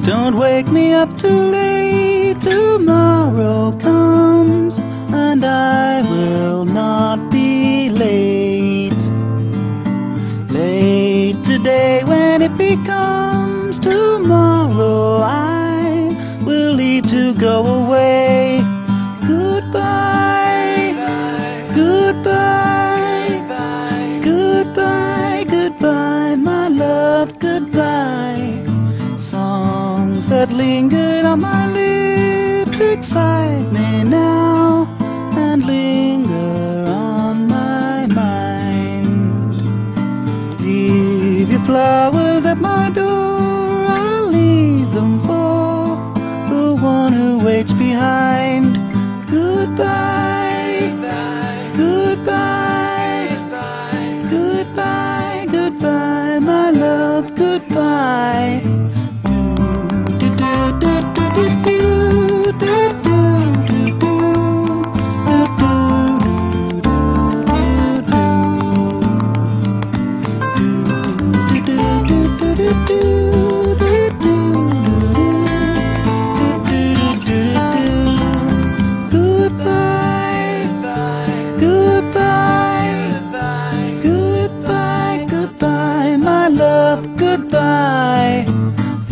don't wake me up too late. Tomorrow comes, and I will not be late. Late today when it becomes tomorrow, lingered on my lips excite me now and linger on my mind. Leave your flowers at my door, I'll leave them for the one who waits behind. Goodbye, goodbye, goodbye, goodbye, my love, goodbye.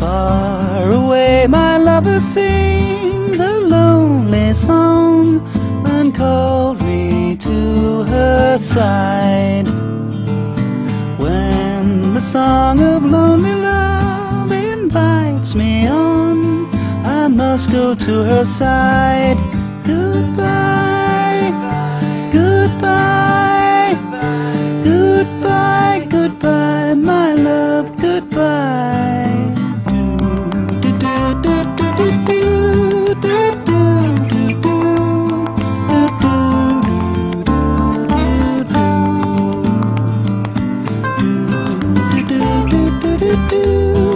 Far away, my lover sings a lonely song and calls me to her side. When the song of lonely love invites me on, I must go to her side. Goodbye. do do.